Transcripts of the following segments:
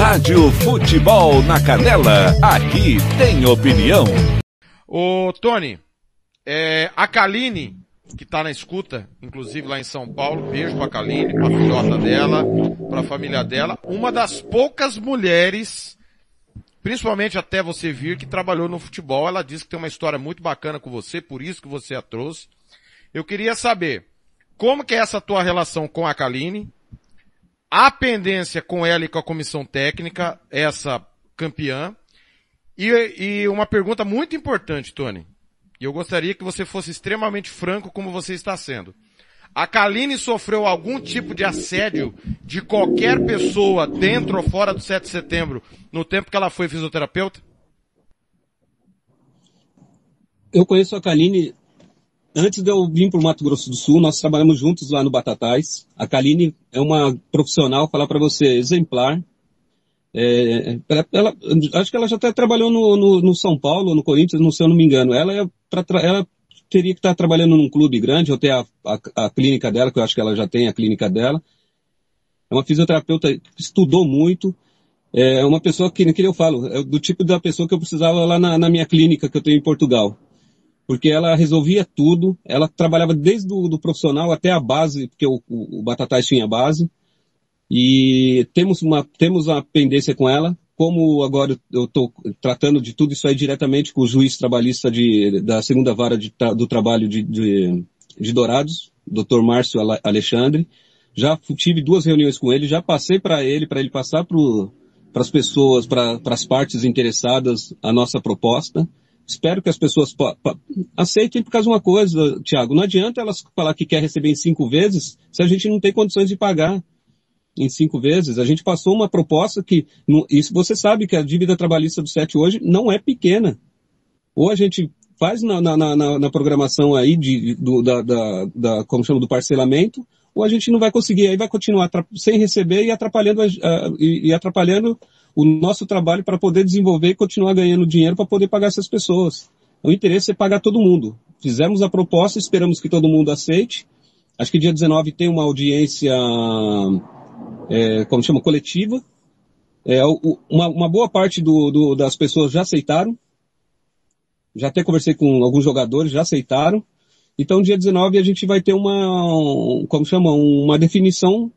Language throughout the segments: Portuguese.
Rádio Futebol na Canela, aqui tem opinião. Ô, Tony, é, a Kaline, que tá na escuta, inclusive lá em São Paulo, beijo pra Kaline, pra filhota dela, pra família dela, uma das poucas mulheres, principalmente até você vir, que trabalhou no futebol, ela disse que tem uma história muito bacana com você, por isso que você a trouxe. Eu queria saber, como que é essa tua relação com a Kaline, a pendência com ela e com a comissão técnica, essa campeã, e, e uma pergunta muito importante, Tony. E eu gostaria que você fosse extremamente franco como você está sendo. A Kaline sofreu algum tipo de assédio de qualquer pessoa dentro ou fora do 7 de setembro no tempo que ela foi fisioterapeuta? Eu conheço a Kaline antes de eu vir para o Mato Grosso do Sul, nós trabalhamos juntos lá no Batatais. A Kaline é uma profissional, falar para você, exemplar. É, ela, ela, acho que ela já até trabalhou no, no, no, São Paulo, no Corinthians, não, se eu não me engano. Ela, é pra, ela teria que estar trabalhando num clube grande, ou ter a, a, a, clínica dela, que eu acho que ela já tem a clínica dela. É uma fisioterapeuta que estudou muito. É uma pessoa que, que eu falo, é do tipo da pessoa que eu precisava lá na, na minha clínica que eu tenho em Portugal porque ela resolvia tudo, ela trabalhava desde o do profissional até a base, porque o, o, o Batatais tinha base, e temos uma, temos uma pendência com ela, como agora eu estou tratando de tudo isso aí diretamente com o juiz trabalhista de, da segunda vara de, do trabalho de, de, de Dourados, Dr. Márcio Alexandre, já tive duas reuniões com ele, já passei para ele, para ele passar para as pessoas, para as partes interessadas a nossa proposta, espero que as pessoas aceitem por causa de uma coisa, Tiago. Não adianta elas falar que quer receber em cinco vezes se a gente não tem condições de pagar em cinco vezes. A gente passou uma proposta que, isso você sabe que a dívida trabalhista do SET hoje não é pequena. Ou a gente faz na, na, na, na programação aí de, do, da, da, da, como chama, do parcelamento, ou a gente não vai conseguir, aí vai continuar sem receber e atrapalhando, e, e atrapalhando o nosso trabalho para poder desenvolver e continuar ganhando dinheiro para poder pagar essas pessoas. O interesse é pagar todo mundo. Fizemos a proposta, esperamos que todo mundo aceite. Acho que dia 19 tem uma audiência, é, como chama, coletiva. É, uma, uma boa parte do, do, das pessoas já aceitaram. Já até conversei com alguns jogadores, já aceitaram. Então, dia 19 a gente vai ter uma, como chama, uma definição,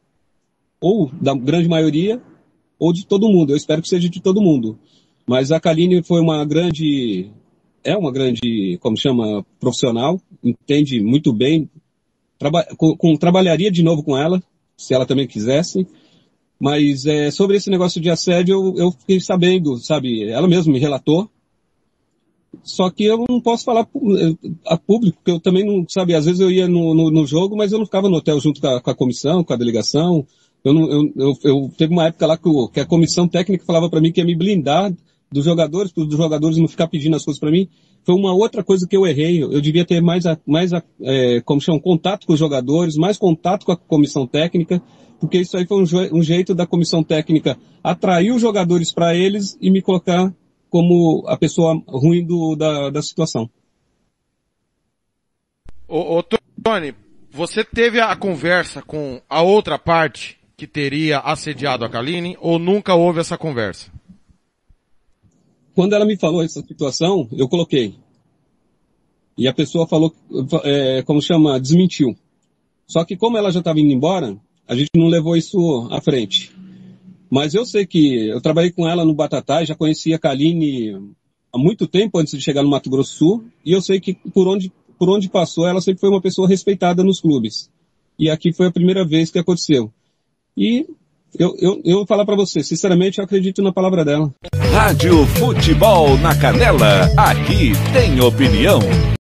ou da grande maioria, ou de todo mundo. Eu espero que seja de todo mundo. Mas a Kaline foi uma grande, é uma grande, como chama, profissional, entende muito bem, traba, com, com, trabalharia de novo com ela, se ela também quisesse. Mas é, sobre esse negócio de assédio, eu, eu fiquei sabendo, sabe? Ela mesma me relatou. Só que eu não posso falar a público, porque eu também não, sabe, às vezes eu ia no, no, no jogo, mas eu não ficava no hotel junto com a, com a comissão, com a delegação, eu, eu, eu, eu, teve uma época lá que, o, que a comissão técnica falava para mim que ia me blindar dos jogadores, para os jogadores não ficar pedindo as coisas para mim. Foi uma outra coisa que eu errei. Eu devia ter mais, a, mais a, é, como chama, contato com os jogadores, mais contato com a comissão técnica, porque isso aí foi um, um jeito da comissão técnica atrair os jogadores para eles e me colocar como a pessoa ruim do, da, da situação. Ô, ô, Tony, você teve a conversa com a outra parte que teria assediado a Kaline ou nunca houve essa conversa? Quando ela me falou essa situação, eu coloquei. E a pessoa falou, é, como chama, desmentiu. Só que como ela já estava indo embora, a gente não levou isso à frente. Mas eu sei que eu trabalhei com ela no Batatá, já conhecia a Kaline há muito tempo antes de chegar no Mato Grosso Sul, e eu sei que por onde, por onde passou, ela sempre foi uma pessoa respeitada nos clubes. E aqui foi a primeira vez que aconteceu. E eu, eu, eu vou falar para você, sinceramente, eu acredito na palavra dela. Rádio Futebol na Canela, aqui tem opinião.